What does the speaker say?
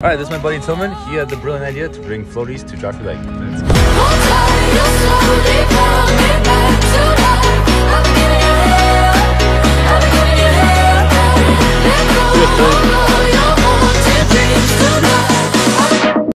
All right, this is my buddy Tillman. He had the brilliant idea to bring floaties to Joffrey Lake.